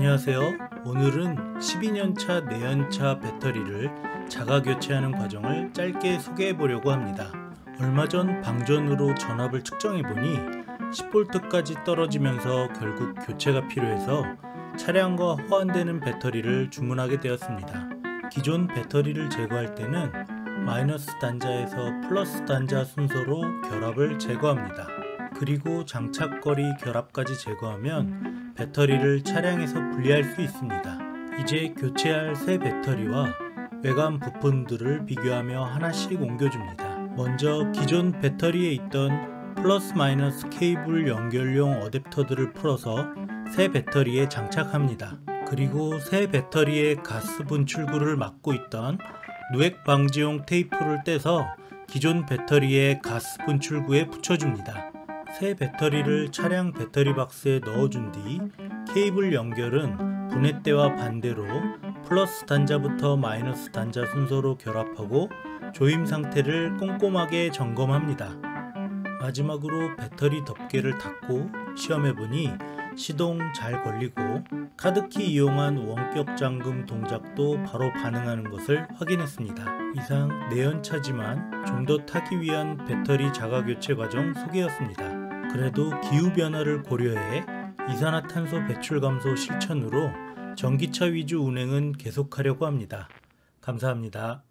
안녕하세요. 오늘은 12년차 내연차 배터리를 자가 교체하는 과정을 짧게 소개해 보려고 합니다. 얼마 전 방전으로 전압을 측정해 보니 10V까지 떨어지면서 결국 교체가 필요해서 차량과 호환되는 배터리를 주문하게 되었습니다. 기존 배터리를 제거할 때는 마이너스 단자에서 플러스 단자 순서로 결합을 제거합니다. 그리고 장착거리 결합까지 제거하면 배터리를 차량에서 분리할 수 있습니다. 이제 교체할 새 배터리와 외관 부품들을 비교하며 하나씩 옮겨줍니다. 먼저 기존 배터리에 있던 플러스 마이너스 케이블 연결용 어댑터들을 풀어서 새 배터리에 장착합니다. 그리고 새 배터리의 가스 분출구를 막고 있던 누액 방지용 테이프를 떼서 기존 배터리의 가스 분출구에 붙여줍니다. 새 배터리를 차량 배터리 박스에 넣어준 뒤 케이블 연결은 분해대와 반대로 플러스 단자부터 마이너스 단자 순서로 결합하고 조임 상태를 꼼꼼하게 점검합니다. 마지막으로 배터리 덮개를 닫고 시험해보니 시동 잘 걸리고 카드키 이용한 원격 잠금 동작도 바로 반응하는 것을 확인했습니다. 이상 내연차지만 좀 더 타기 위한 배터리 자가 교체 과정 소개였습니다. 그래도 기후변화를 고려해 이산화탄소 배출 감소 실천으로 전기차 위주 운행은 계속하려고 합니다. 감사합니다.